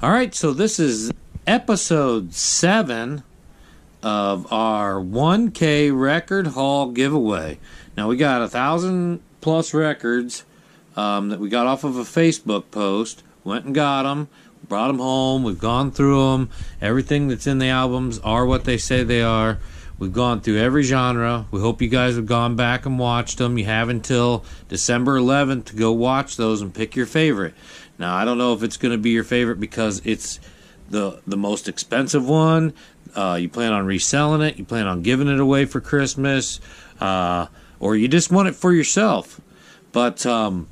All right, so this is episode seven of our 1K record haul giveaway. Now we got a thousand plus records um, that we got off of a Facebook post. Went and got them, brought them home. We've gone through them. Everything that's in the albums are what they say they are. We've gone through every genre. We hope you guys have gone back and watched them. You have until December 11th to go watch those and pick your favorite. Now, I don't know if it's going to be your favorite because it's the the most expensive one. Uh, you plan on reselling it. You plan on giving it away for Christmas, uh, or you just want it for yourself. But um,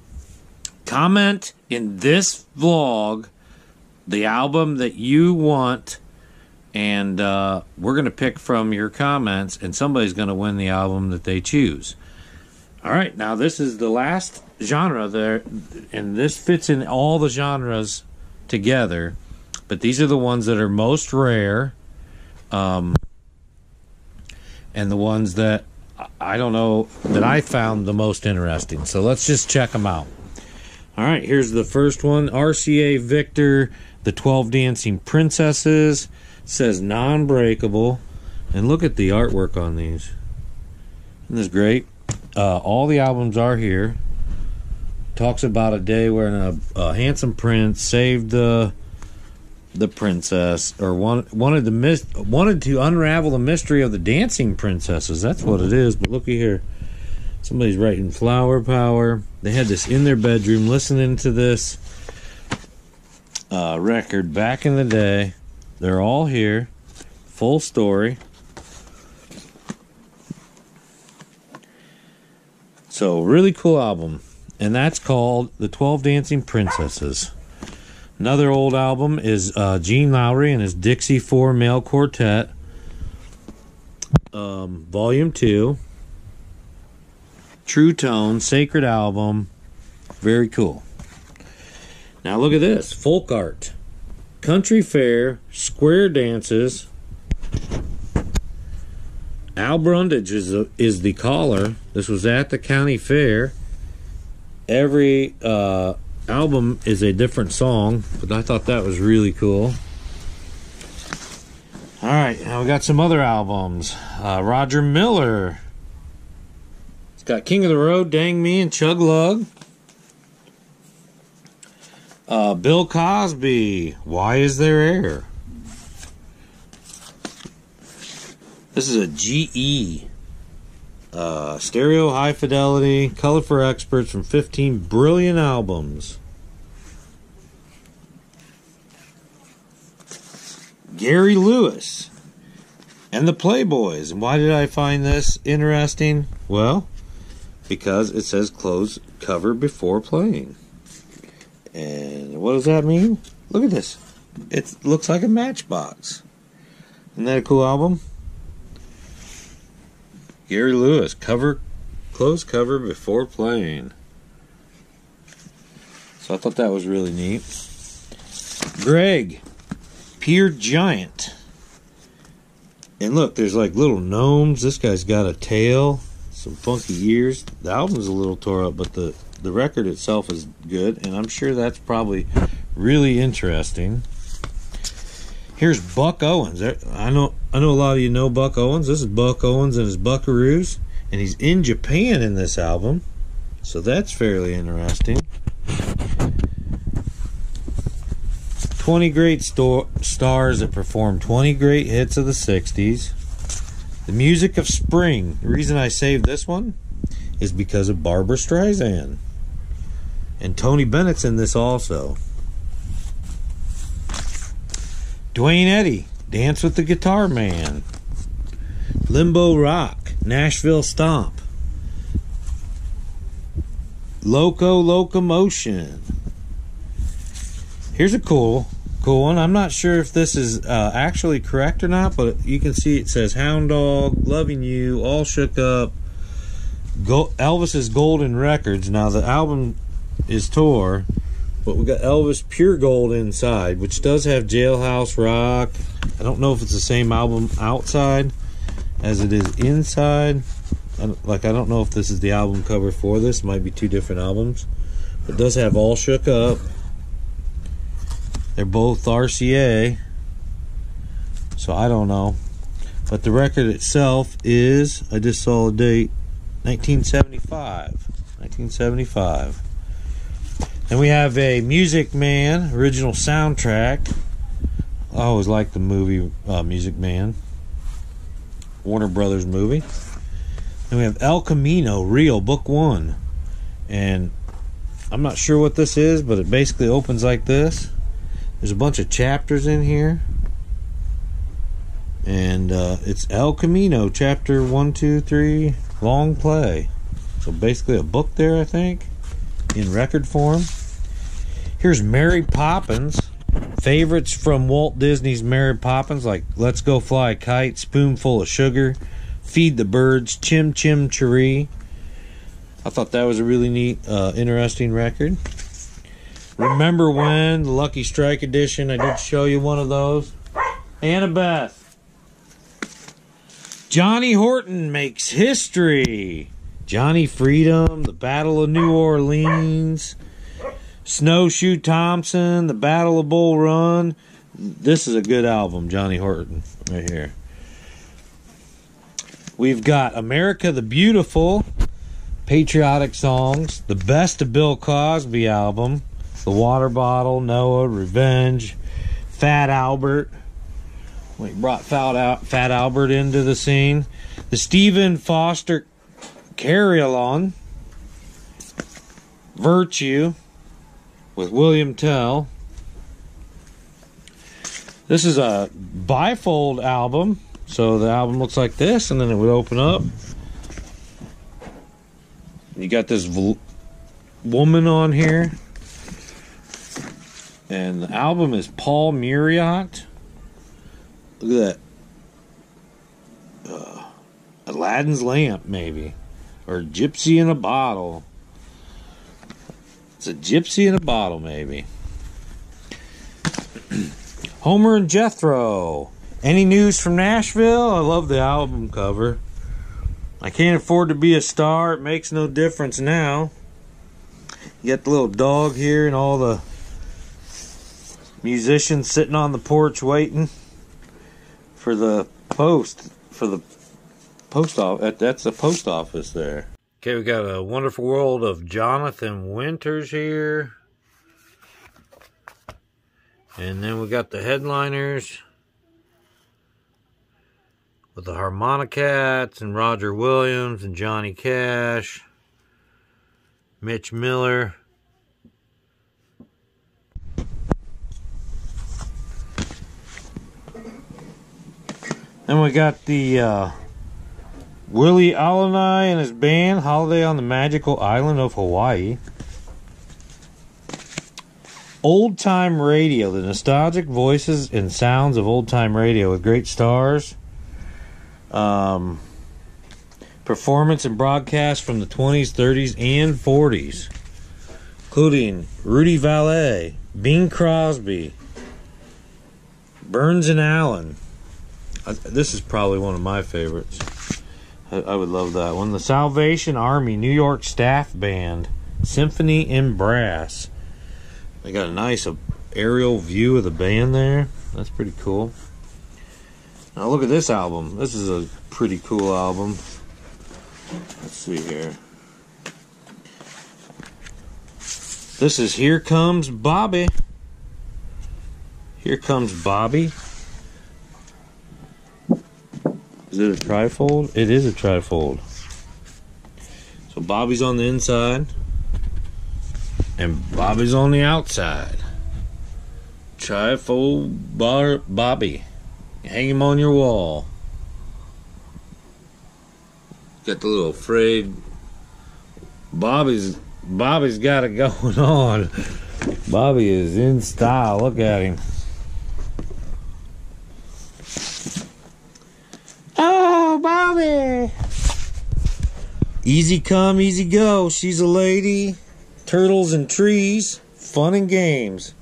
comment in this vlog the album that you want and uh, we're going to pick from your comments, and somebody's going to win the album that they choose. All right, now this is the last genre there, and this fits in all the genres together, but these are the ones that are most rare, um, and the ones that I don't know that I found the most interesting. So let's just check them out. All right, here's the first one. RCA Victor, the 12 Dancing Princesses says non-breakable. And look at the artwork on these. Isn't this great? Uh, all the albums are here talks about a day when a, a handsome prince saved the the princess or one, wanted to mis- wanted to unravel the mystery of the dancing princesses that's what it is but looky here somebody's writing flower power they had this in their bedroom listening to this uh, record back in the day they're all here. Full story. So, really cool album. And that's called The 12 Dancing Princesses. Another old album is uh, Gene Lowry and his Dixie 4 Male Quartet. Um, volume 2. True Tone, Sacred Album. Very cool. Now look at this folk art country fair, square dances. Al Brundage is, a, is the caller. This was at the county fair. Every uh, album is a different song, but I thought that was really cool. All right, now we got some other albums. Uh, Roger Miller. It's got King of the Road, Dang Me, and Chug Lug. Uh, Bill Cosby, Why Is There Air? This is a GE uh, stereo high fidelity, color for experts from 15 brilliant albums. Gary Lewis and the Playboys. And why did I find this interesting? Well, because it says close cover before playing. And what does that mean? Look at this. It looks like a matchbox. Isn't that a cool album? Gary Lewis, cover, close cover before playing. So I thought that was really neat. Greg, Pier Giant. And look, there's like little gnomes. This guy's got a tail, some funky ears. The album's a little tore up, but the the record itself is good, and I'm sure that's probably really interesting. Here's Buck Owens. I know I know a lot of you know Buck Owens. This is Buck Owens and his Buckaroos, and he's in Japan in this album, so that's fairly interesting. 20 great sto- stars that performed 20 great hits of the 60s. The music of spring. The reason I saved this one is because of Barbara Streisand. And Tony Bennett's in this also. Duane Eddy, Dance with the Guitar Man. Limbo Rock, Nashville Stomp. Loco Locomotion. Here's a cool, cool one. I'm not sure if this is uh, actually correct or not, but you can see it says Hound Dog, Loving You, All Shook Up, Go- Elvis's Golden Records. Now the album is tore, but we got Elvis Pure Gold inside, which does have Jailhouse Rock. I don't know if it's the same album outside as it is inside. Like I don't know if this is the album cover for this. Might be two different albums. It does have All Shook Up. They're both RCA. So I don't know. But the record itself is, I just saw a date, 1975. 1975. And we have a Music Man original soundtrack. I always liked the movie uh, Music Man. Warner Brothers movie. And we have El Camino Real Book 1. And I'm not sure what this is, but it basically opens like this. There's a bunch of chapters in here. And uh, it's El Camino, chapter one, two, three, long play. So basically a book there, I think, in record form. Here's Mary Poppins. Favorites from Walt Disney's Mary Poppins, like Let's Go Fly a Kite, Spoonful of Sugar, Feed the Birds, Chim Chim Cheree. I thought that was a really neat, uh, interesting record. Remember when the Lucky Strike edition? I did show you one of those. Annabeth. Johnny Horton makes history. Johnny Freedom, the Battle of New Orleans, Snowshoe Thompson, the Battle of Bull Run. This is a good album, Johnny Horton, right here. We've got America the Beautiful, patriotic songs, the best of Bill Cosby album, The Water Bottle, Noah, Revenge, Fat Albert. We brought Fat, Albert into the scene. The Stephen Foster Carry Along, Virtue with William Tell. This is a bifold album, so the album looks like this, and then it would open up. You got this woman on here, and the album is Paul Mauriat. Look at that. Uh, Aladdin's Lamp, maybe. Or Gypsy in a Bottle. It's a Gypsy in a Bottle, maybe. Homer and Jethro. Any news from Nashville? I love the album cover. I can't afford to be a star. It makes no difference now. You got the little dog here and all the musicians sitting on the porch waiting for the post for the post office. That's the post office there. Okay, we got a wonderful world of Jonathan Winters here. And then we got the headliners with the Harmonicats and Roger Williams and Johnny Cash, Mitch Miller. Then we got the uh, Willie Alani and his band, Holiday on the Magical Island of Hawaii. Old time radio, the nostalgic voices and sounds of old time radio with great stars. Um, performance and broadcast from the 20s, 30s, and 40s, including Rudy Vallee, Bing Crosby, Burns and Allen. This is probably one of my favorites. I, I would love that one. The Salvation Army New York Staff Band, Symphony in Brass. They got a nice uh, aerial view of the band there. That's pretty cool. Now look at this album. This is a pretty cool album. Let's see here. This is Here Comes Bobby. Here Comes Bobby. Is it a trifold? It is a trifold. So Bobby's on the inside. And Bobby's on the outside. Trifold bar Bobby. Hang him on your wall. Got the little frayed. Bobby's Bobby's got it going on. Bobby is in style. Look at him. Oh, Bobby! Easy come, easy go. She's a lady. Turtles and trees. Fun and games.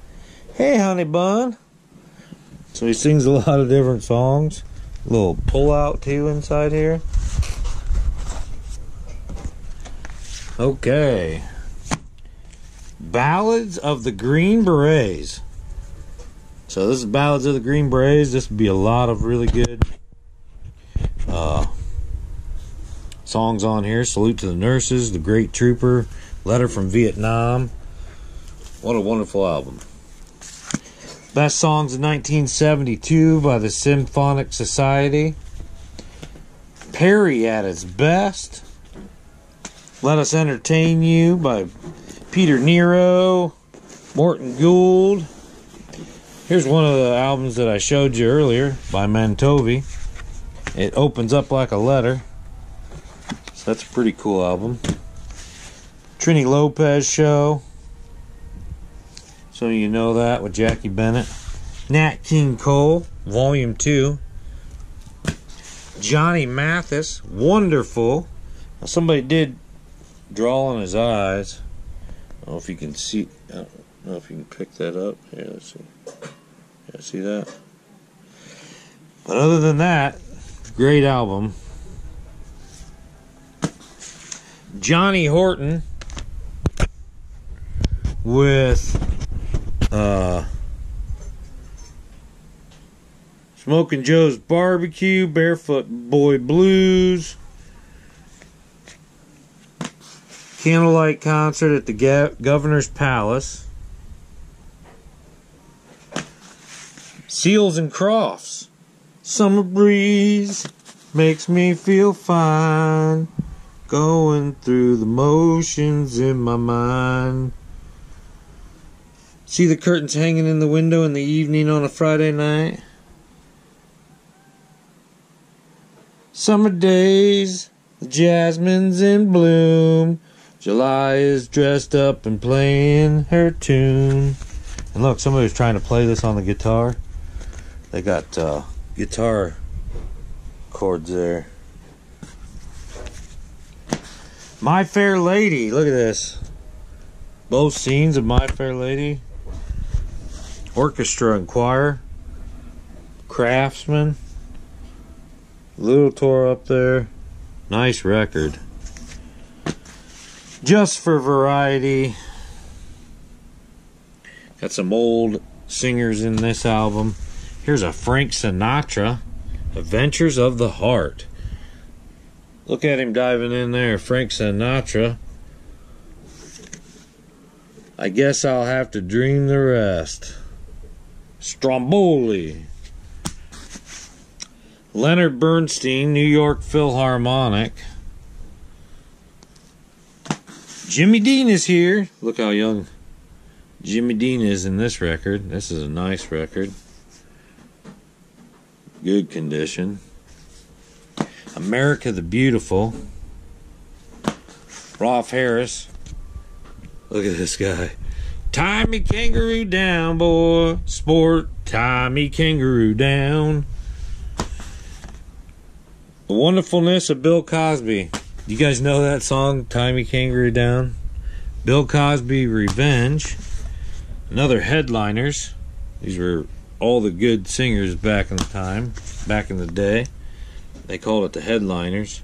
Hey, honey bun. So he sings a lot of different songs. A little pull out too inside here. Okay. Ballads of the Green Berets. So this is Ballads of the Green Berets. This would be a lot of really good uh, songs on here. Salute to the Nurses, The Great Trooper, Letter from Vietnam. What a wonderful album. Best songs of 1972 by the Symphonic Society. Perry at its best. Let Us Entertain You by Peter Nero, Morton Gould. Here's one of the albums that I showed you earlier by Mantovi. It opens up like a letter. That's a pretty cool album. Trini Lopez Show. So you know that with Jackie Bennett. Nat King Cole, Volume 2. Johnny Mathis, wonderful. Now, somebody did draw on his eyes. I don't know if you can see. I don't know if you can pick that up. Here, let's see. Yeah, see that? But other than that, great album. Johnny Horton with uh, Smoking Joe's Barbecue, Barefoot Boy Blues, Candlelight Concert at the Governor's Palace, Seals and Crofts, Summer Breeze makes me feel fine, going through the motions in my mind. See the curtains hanging in the window in the evening on a Friday night? Summer days, the jasmine's in bloom. July is dressed up and playing her tune. And look, somebody was trying to play this on the guitar. They got uh, guitar chords there. My Fair Lady, look at this. Both scenes of My Fair Lady orchestra and choir, craftsman, little tour up there. Nice record. Just for variety. Got some old singers in this album. Here's a Frank Sinatra, Adventures of the Heart. Look at him diving in there, Frank Sinatra. I guess I'll have to dream the rest. Stromboli. Leonard Bernstein, New York Philharmonic. Jimmy Dean is here. Look how young Jimmy Dean is in this record. This is a nice record. Good condition. America the Beautiful. Rolf Harris. Look at this guy. Tie me kangaroo down, boy. Sport, tie me kangaroo down. The wonderfulness of Bill Cosby. You guys know that song, Tie Me Kangaroo Down? Bill Cosby Revenge. Another headliners. These were all the good singers back in the time, back in the day. They called it the headliners.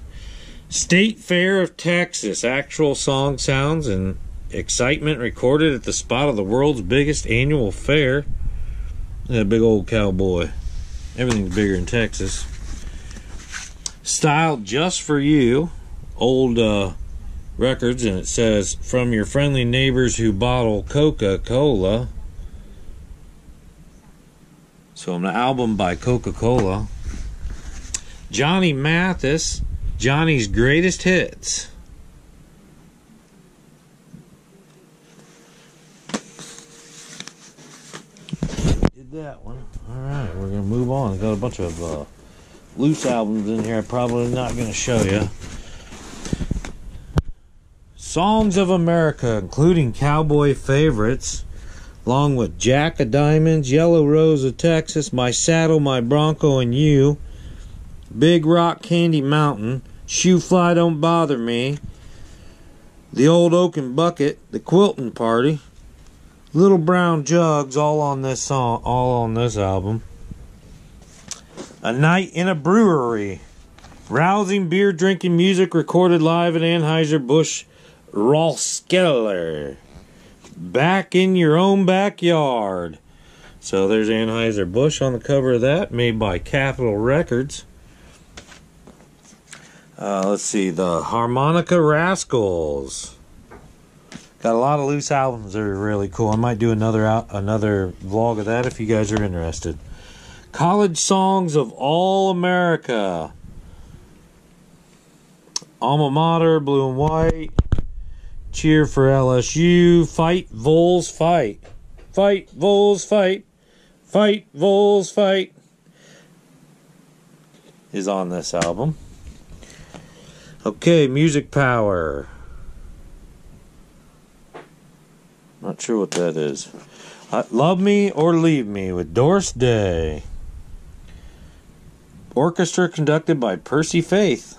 State Fair of Texas, actual song sounds and excitement recorded at the spot of the world's biggest annual fair. That big old cowboy. Everything's bigger in Texas. Styled just for you. Old uh, records, and it says, From your friendly neighbors who bottle Coca Cola. So, an album by Coca Cola. Johnny Mathis, Johnny's greatest hits. Did that one. All right, we're gonna move on. Got a bunch of uh, loose albums in here. I'm probably not gonna show you. Songs of America, including cowboy favorites, along with Jack of Diamonds, Yellow Rose of Texas, My Saddle, My Bronco, and You, Big Rock Candy Mountain, Shoe Fly Don't Bother Me, The Old Oaken Bucket, The Quilting Party, Little Brown Jugs, all on this song, all on this album. A Night in a Brewery. Rousing beer drinking music recorded live at Anheuser-Busch Rathskeller. Back in your own backyard. So there's Anheuser-Busch on the cover of that, made by Capitol Records. Uh, let's see, the Harmonica Rascals. Got a lot of loose albums that are really cool. I might do another out, another vlog of that if you guys are interested. College Songs of All America. Alma Mater, Blue and White. Cheer for LSU. Fight, Vols, fight. Fight, Vols, fight. Fight, Vols, fight. Is on this album. Okay, Music Power. Not sure what that is. Uh, Love Me or Leave Me with Doris Day. Orchestra conducted by Percy Faith.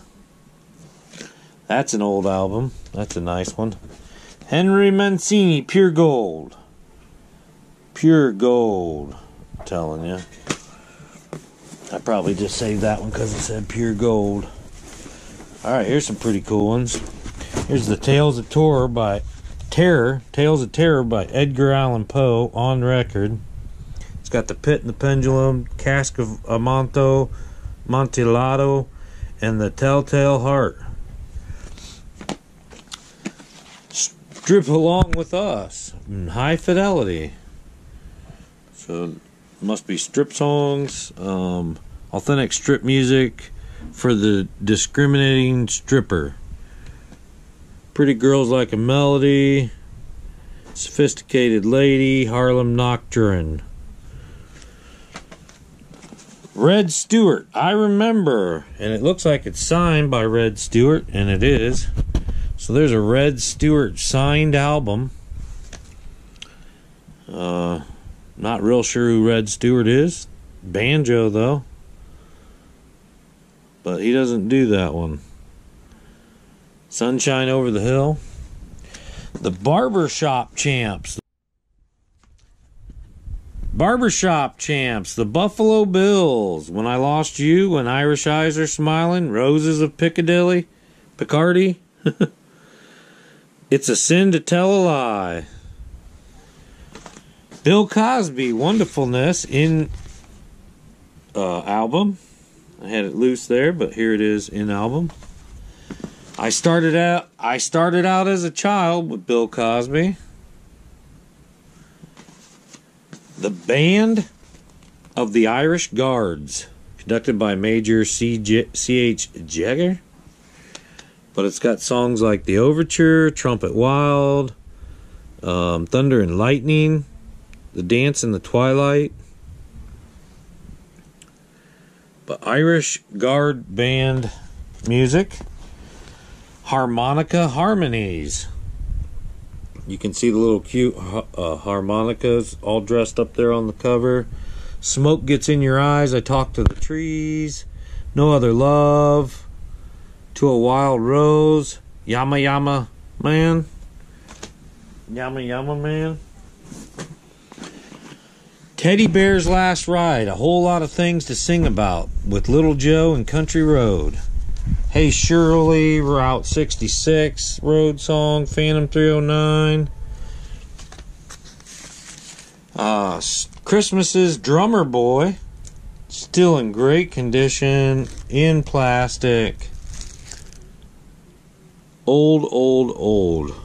That's an old album. That's a nice one. Henry Mancini, Pure Gold. Pure Gold. I'm telling you. I probably just saved that one because it said Pure Gold. Alright, here's some pretty cool ones. Here's the Tales of Terror by Terror, Tales of Terror by Edgar Allan Poe on record. It's got the Pit and the Pendulum, Cask of Amonto, Montillado, and the Telltale Heart. Strip along with us in high fidelity. So must be strip songs, um, authentic strip music for the discriminating stripper. Pretty Girls Like a Melody, Sophisticated Lady, Harlem Nocturne. Red Stewart, I remember, and it looks like it's signed by Red Stewart, and it is. So there's a Red Stewart signed album. Uh, not real sure who Red Stewart is. Banjo, though. But he doesn't do that one. Sunshine Over the Hill. The Barbershop Champs. Barbershop Champs. The Buffalo Bills. When I Lost You, When Irish Eyes Are Smiling. Roses of Piccadilly. Picardy. it's a Sin to Tell a Lie. Bill Cosby, Wonderfulness in uh, album. I had it loose there, but here it is in album. I started out I started out as a child with Bill Cosby. The Band of the Irish Guards, conducted by Major C.H. Jaeger. But it's got songs like The Overture, Trumpet Wild, um, Thunder and Lightning, The Dance in the Twilight. Irish Guard Band music harmonica harmonies. You can see the little cute uh, harmonicas all dressed up there on the cover. Smoke gets in your eyes. I talk to the trees. No other love. To a wild rose. Yama Yama man. Yama Yama man. Teddy Bear's Last Ride. A whole lot of things to sing about with Little Joe and Country Road. Hey Shirley, Route 66, Road Song, Phantom 309. Uh, Christmas's Drummer Boy, still in great condition, in plastic. Old, old, old.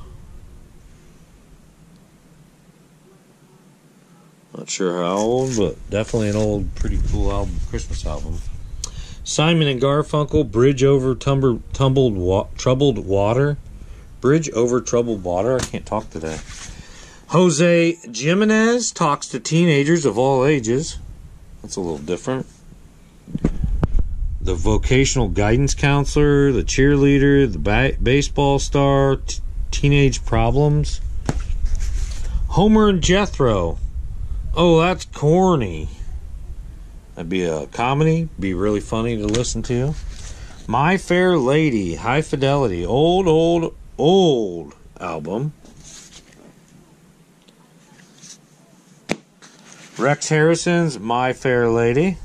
Sure how old, but definitely an old, pretty cool album, Christmas album. Simon and Garfunkel, Bridge Over tumber, tumbled wa- Troubled Water. Bridge Over Troubled Water. I can't talk today. Jose Jimenez talks to teenagers of all ages. That's a little different. The vocational guidance counselor, the cheerleader, the ba- baseball star, t- teenage problems. Homer and Jethro. Oh, that's corny. That'd be a comedy, be really funny to listen to. My Fair Lady, High Fidelity, old, old, old album. Rex Harrison's My Fair Lady.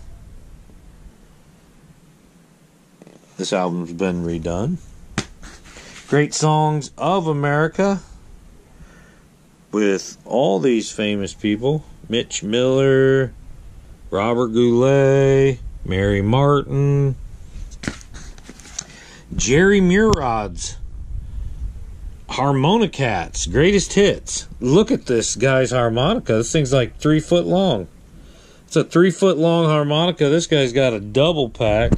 This album's been redone. Great Songs of America with all these famous people Mitch Miller, Robert Goulet, Mary Martin, Jerry Murad's Harmonicats, greatest hits. Look at this guy's harmonica. This thing's like three foot long. It's a three foot long harmonica. This guy's got a double pack.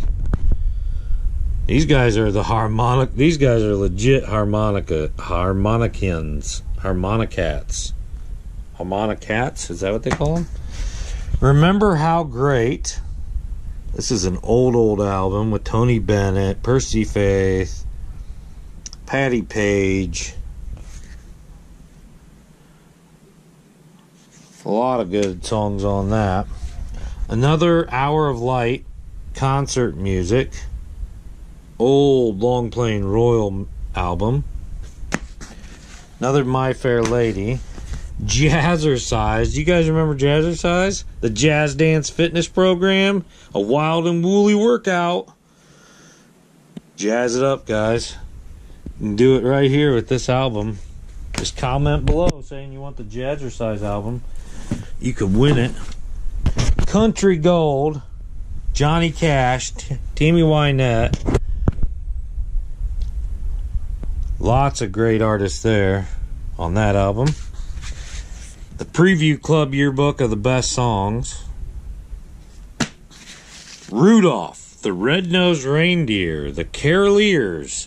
These guys are the harmonic. These guys are legit harmonica harmonicans, harmonicats, harmonicats. Is that what they call them? Remember how great. This is an old old album with Tony Bennett, Percy Faith, Patti Page. A lot of good songs on that. Another Hour of Light concert music. Old Long Playing Royal album. Another My Fair Lady. Jazzercise. You guys remember Jazzercise? The jazz dance fitness program? A wild and woolly workout. Jazz it up, guys. Do it right here with this album. Just comment below saying you want the Jazzercise album. You could win it. Country Gold, Johnny Cash, T- Tammy Wynette. Lots of great artists there on that album. The Preview Club Yearbook of the Best Songs. Rudolph, the Red-Nosed Reindeer, the Caroliers.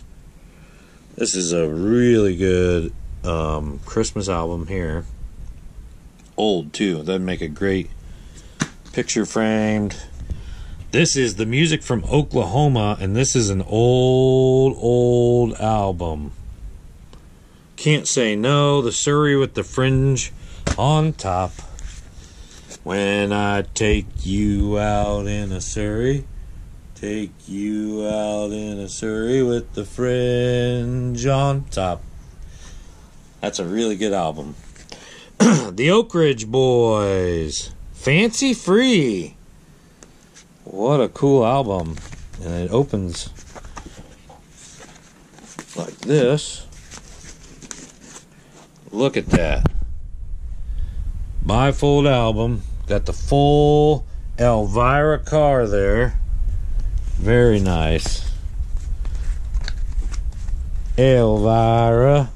This is a really good um, Christmas album here. Old too. That'd make a great picture framed. This is the music from Oklahoma, and this is an old, old album. Can't say no. The Surrey with the fringe on top. When I take you out in a Surrey, take you out in a Surrey with the fringe on top. That's a really good album. the Oak Ridge Boys. Fancy Free. What a cool album. And it opens like this. Look at that. Bifold album. Got the full Elvira car there. Very nice. Elvira.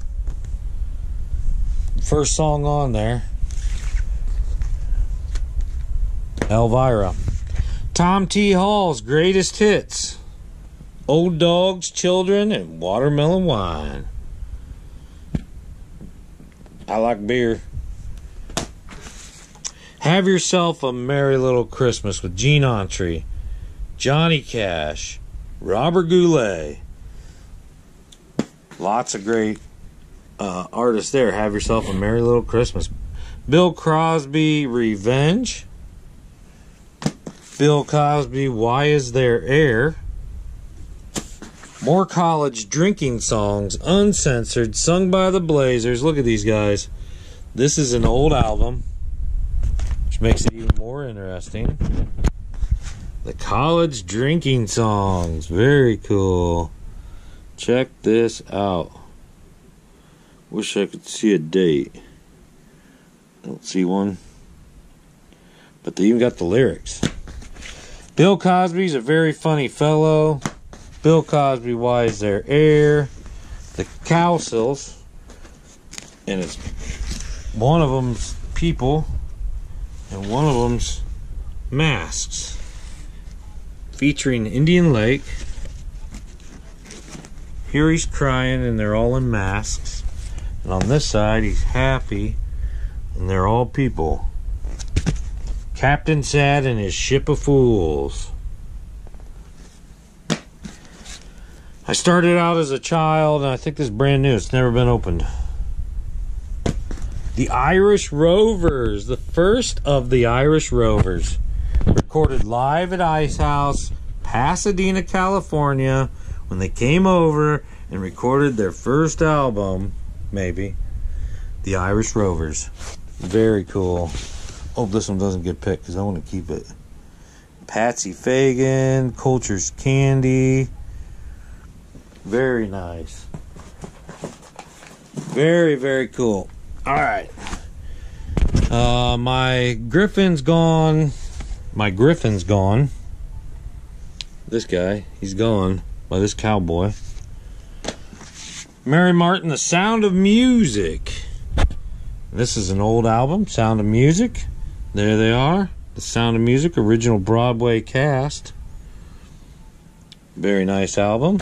First song on there. Elvira. Tom T. Hall's greatest hits Old Dogs, Children, and Watermelon Wine. I like beer. Have yourself a merry little Christmas with Gene Autry, Johnny Cash, Robert Goulet. Lots of great uh, artists there. Have yourself a merry little Christmas. Bill Crosby, Revenge. Bill Cosby, Why Is There Air? More college drinking songs, uncensored, sung by the Blazers. Look at these guys. This is an old album, makes it even more interesting. The college drinking songs. Very cool. Check this out. Wish I could see a date. Don't see one. But they even got the lyrics. Bill Cosby's a very funny fellow. Bill Cosby, why is there air? The Cowsills, and it's one of them's people, and one of them's masks, featuring Indian Lake. Here he's crying, and they're all in masks. And on this side, he's happy, and they're all people. Captain Sad and his ship of fools. I started out as a child, and I think this is brand new. It's never been opened. The Irish Rovers, the first of the Irish Rovers, recorded live at Ice House, Pasadena, California, when they came over and recorded their first album, maybe. The Irish Rovers. Very cool. Hope this one doesn't get picked because I want to keep it. Patsy Fagan, Coulter's Candy. Very nice. Very, very cool. All right. Uh, my Griffin's gone. My Griffin's gone. This guy, he's gone by this cowboy. Mary Martin, The Sound of Music. This is an old album, Sound of Music. There they are. The Sound of Music, original Broadway cast. Very nice album.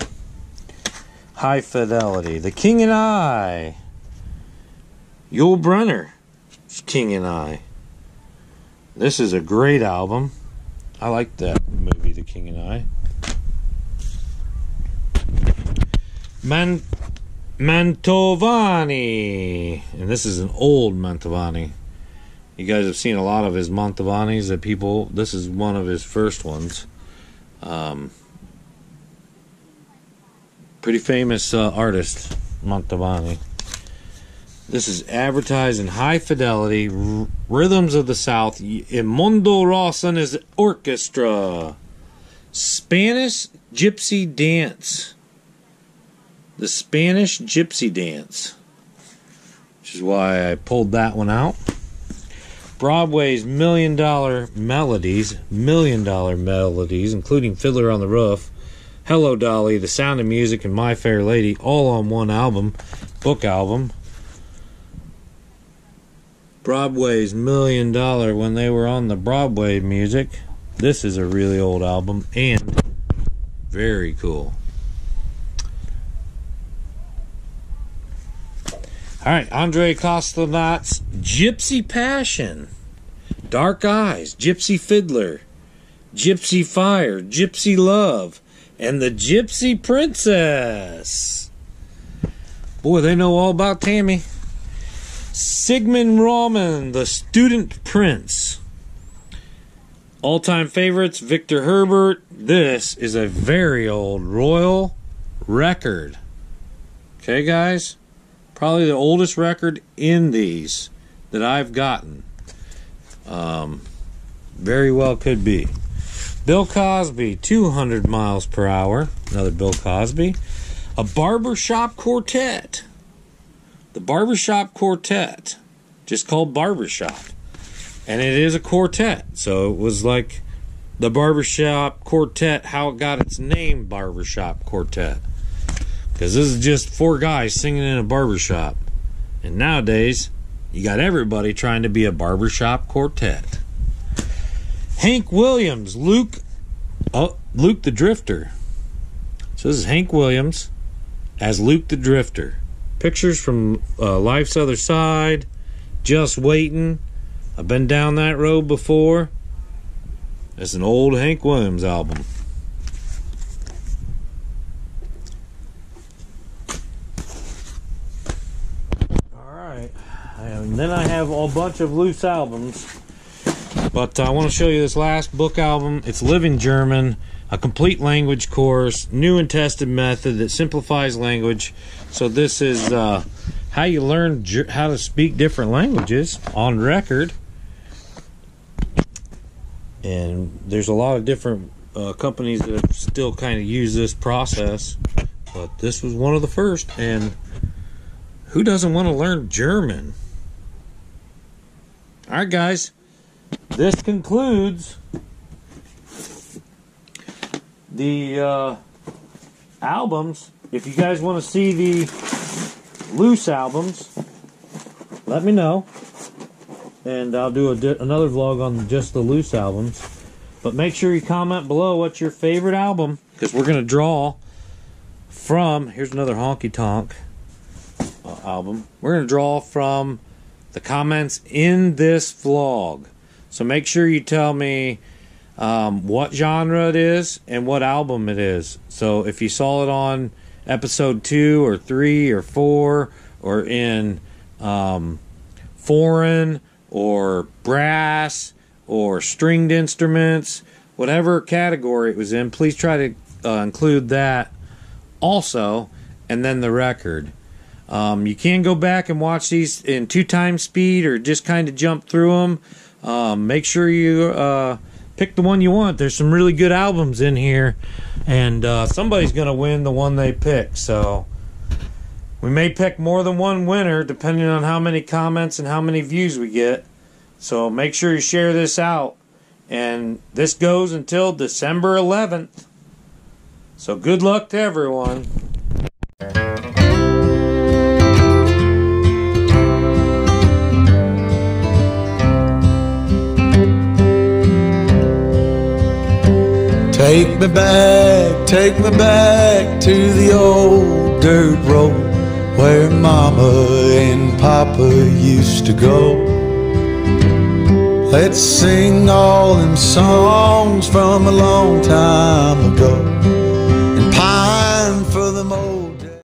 High Fidelity, The King and I. Yul Brynner, King and I. This is a great album. I like that movie, The King and I. Man Mantovani. And this is an old Mantovani. You guys have seen a lot of his Mantovanis that people. This is one of his first ones. Um, pretty famous uh, artist, Mantovani. This is advertised in high fidelity, R- Rhythms of the South, Edmundo Rosa his orchestra. Spanish Gypsy Dance. The Spanish Gypsy Dance. Which is why I pulled that one out. Broadway's Million Dollar Melodies, Million Dollar Melodies, including Fiddler on the Roof, Hello Dolly, The Sound of Music, and My Fair Lady, all on one album, book album. Broadway's Million Dollar when they were on the Broadway music. This is a really old album and very cool. All right, Andre Kostelanetz, Gypsy Passion, Dark Eyes, Gypsy Fiddler, Gypsy Fire, Gypsy Love, and the Gypsy Princess. Boy, they know all about Tammy. Sigmund Romberg, the Student Prince. All time favorites, Victor Herbert. This is a very old Royal record. Okay, guys? Probably the oldest record in these that I've gotten. Um, very well could be. Bill Cosby, 200 miles per hour. Another Bill Cosby. A barbershop quartet. The barbershop quartet. Just called barbershop. And it is a quartet. So it was like the barbershop quartet, how it got its name, barbershop quartet. Because this is just four guys singing in a barbershop. And nowadays, you got everybody trying to be a barbershop quartet. Hank Williams, Luke, oh, Luke the Drifter. So this is Hank Williams as Luke the Drifter. Pictures from uh, Life's Other Side, Just Waiting. I've been down that road before. It's an old Hank Williams album. Alright, and then I have a bunch of loose albums. But I want to show you this last book album. It's Living German, a complete language course, new and tested method that simplifies language. So this is uh, how you learn how to speak different languages on record. And there's a lot of different uh, companies that still kind of use this process, but this was one of the first. And who doesn't want to learn German? All right, guys. This concludes the uh, albums. If you guys want to see the loose albums, let me know. And I'll do di- another vlog on just the loose albums. But make sure you comment below what's your favorite album. Because we're going to draw from. Here's another honky tonk uh, album. We're going to draw from the comments in this vlog. So make sure you tell me um, what genre it is and what album it is. So if you saw it on episode two or three or four or in um, foreign or brass or stringed instruments, whatever category it was in, please try to uh, include that also and then the record. Um, you can go back and watch these in two times speed or just kind of jump through them. Um, make sure you uh, pick the one you want. There's some really good albums in here, and uh, somebody's going to win the one they pick. So we may pick more than one winner depending on how many comments and how many views we get. So make sure you share this out. And this goes until December 11th. So good luck to everyone. Take me back, take me back to the old dirt road where Mama and Papa used to go. Let's sing all them songs from a long time ago.